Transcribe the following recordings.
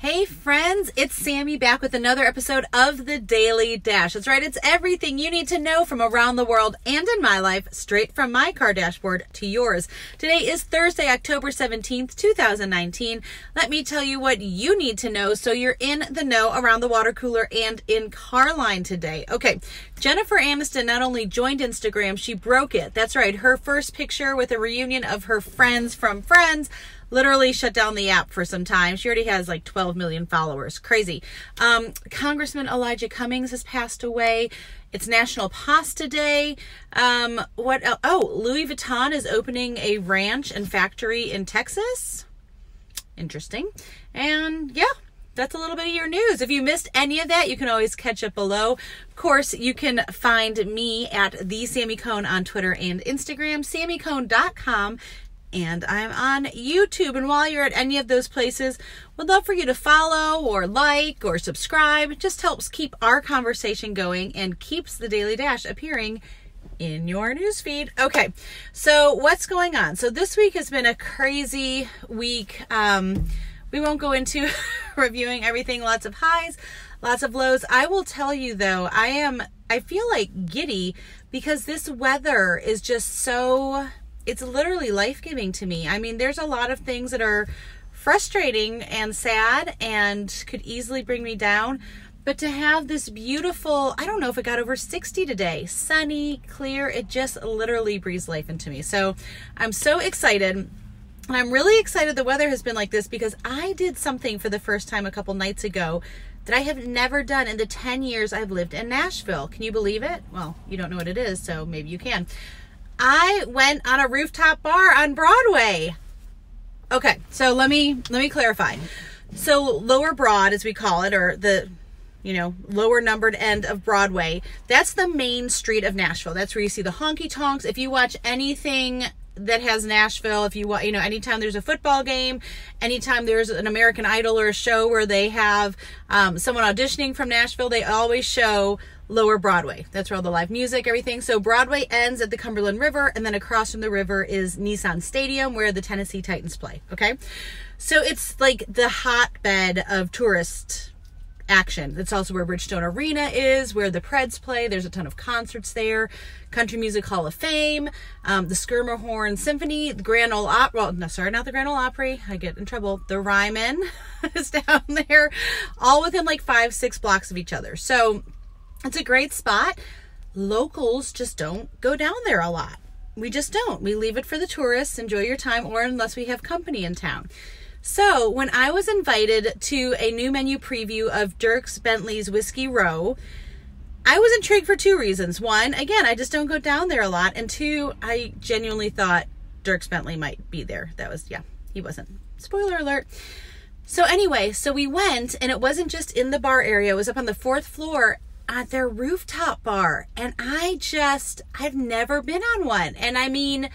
Hey friends, it's Sami back with another episode of the Daily Dash. That's right, it's everything you need to know from around the world and in my life, straight from my car dashboard to yours. Today is Thursday, October 17th, 2019. Let me tell you what you need to know so you're in the know around the water cooler and in car line today. Okay, Jennifer Aniston not only joined Instagram, she broke it. That's right, her first picture with a reunion of her friends from Friends literally shut down the app for some time. She already has like 12 million followers. Crazy. Um, Congressman Elijah Cummings has passed away. It's National Pasta Day. Um, what? Else? Oh, Louis Vuitton is opening a ranch and factory in Texas. Interesting. And yeah, that's a little bit of your news. If you missed any of that, you can always catch up below. Of course, you can find me at the Sami Cone on Twitter and Instagram, samicone.com and I'm on YouTube. And while you're at any of those places, would love for you to follow or like or subscribe. It just helps keep our conversation going and keeps the Daily Dash appearing in your newsfeed. Okay, so what's going on? So this week has been a crazy week. Um, we won't go into reviewing everything, lots of highs, lots of lows. I will tell you though, I am, I feel like giddy because this weather is just so it's literally life giving to me. I mean, there's a lot of things that are frustrating and sad and could easily bring me down. But to have this beautiful, I don't know if it got over 60 today, sunny, clear, it just literally breathes life into me. So I'm so excited. And I'm really excited the weather has been like this because I did something for the first time a couple nights ago that I have never done in the 10 years I've lived in Nashville. Can you believe it? Well, you don't know what it is, so maybe you can. I went on a rooftop bar on Broadway. Okay, so let me let me clarify. So lower broad as we call it or the you know, lower numbered end of Broadway. That's the main street of Nashville. That's where you see the honky tonks. If you watch anything that has Nashville, if you want, you know, anytime there's a football game, anytime there's an American Idol or a show where they have um, someone auditioning from Nashville, they always show Lower Broadway. That's where all the live music, everything. So Broadway ends at the Cumberland River, and then across from the river is Nissan Stadium, where the Tennessee Titans play. Okay, so it's like the hotbed of tourist action. It's also where Bridgestone Arena is, where the Preds play. There's a ton of concerts there. Country Music Hall of Fame, um, the Schermerhorn Symphony, the Grand Ole Opry. Well, no, sorry, not the Grand Ole Opry. I get in trouble. The Ryman is down there, all within like five, six blocks of each other. So it's a great spot. Locals just don't go down there a lot. We just don't. We leave it for the tourists, enjoy your time, or unless we have company in town. So, when I was invited to a new menu preview of Dierks Bentley's Whiskey Row, I was intrigued for two reasons. One, again, I just don't go down there a lot. And two, I genuinely thought Dierks Bentley might be there. That was, yeah, he wasn't. Spoiler alert. So, anyway, so we went, and it wasn't just in the bar area, it was up on the fourth floor, at their rooftop bar. And I just, I've never been on one. And I mean,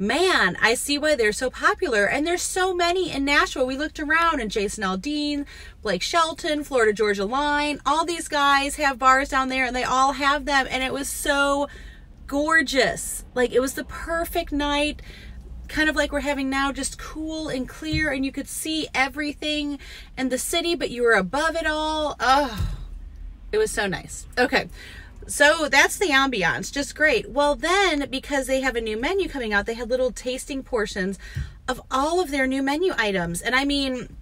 man, I see why they're so popular. And there's so many in Nashville. We looked around and Jason Aldean, Blake Shelton, Florida Georgia Line, all these guys have bars down there and they all have them. And it was so gorgeous. Like it was the perfect night kind of like we're having now, just cool and clear, and you could see everything and the city, but you were above it all. Oh, it was so nice. Okay. So that's the ambiance, just great. Well, then because they have a new menu coming out, they had little tasting portions of all of their new menu items. And I mean,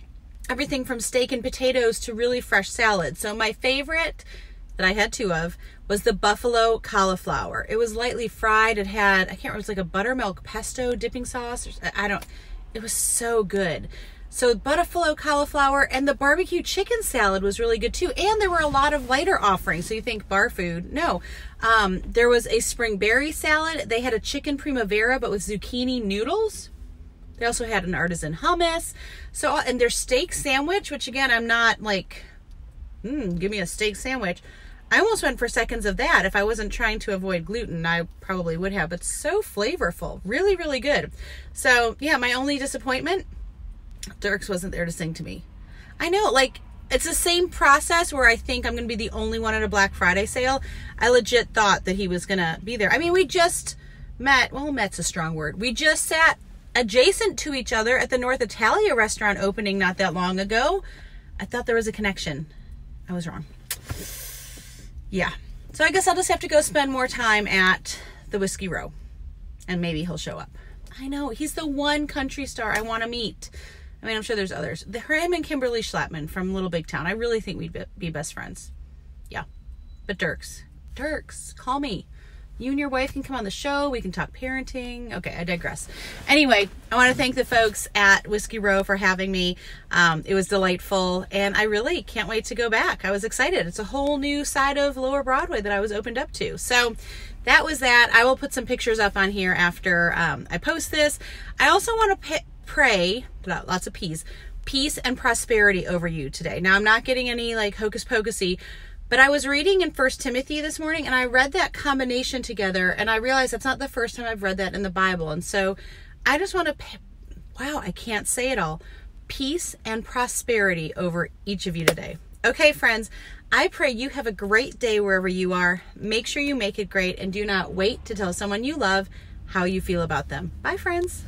everything from steak and potatoes to really fresh salad. So my favorite that I had two of was the buffalo cauliflower. It was lightly fried. It had, I can't remember, it was like a buttermilk pesto dipping sauce. Or, I don't, it was so good. So buffalo cauliflower and the barbecue chicken salad was really good too. And there were a lot of lighter offerings. So you think bar food? No. Um, there was a spring berry salad. They had a chicken primavera, but with zucchini noodles. They also had an artisan hummus. So and their steak sandwich, which again I'm not like, mm, give me a steak sandwich. I almost went for seconds of that. If I wasn't trying to avoid gluten, I probably would have. But so flavorful, really, really good. So yeah, my only disappointment Dierks wasn't there to sing to me. I know, like, it's the same process where I think I'm going to be the only one at a Black Friday sale. I legit thought that he was going to be there. I mean, we just met, well, met's a strong word. We just sat adjacent to each other at the North Italia restaurant opening not that long ago. I thought there was a connection. I was wrong. Yeah. So I guess I'll just have to go spend more time at the Whiskey Row and maybe he'll show up. I know. He's the one country star I want to meet. I mean, I'm sure there's others. The him and Kimberly Schlapman from Little Big Town. I really think we'd be best friends. Yeah. But Dierks, Dierks, call me. You and your wife can come on the show. We can talk parenting. Okay, I digress. Anyway, I want to thank the folks at Whiskey Row for having me. Um, it was delightful, and I really can't wait to go back. I was excited. It's a whole new side of Lower Broadway that I was opened up to. So that was that. I will put some pictures up on here after um, I post this. I also want to pray, lots of peace, peace and prosperity over you today. Now, I'm not getting any like hocus pocusy but I was reading in First Timothy this morning and I read that combination together and I realized that's not the first time I've read that in the Bible. And so I just want to, wow, I can't say it all. Peace and prosperity over each of you today. Okay, friends, I pray you have a great day wherever you are. Make sure you make it great and do not wait to tell someone you love how you feel about them. Bye, friends.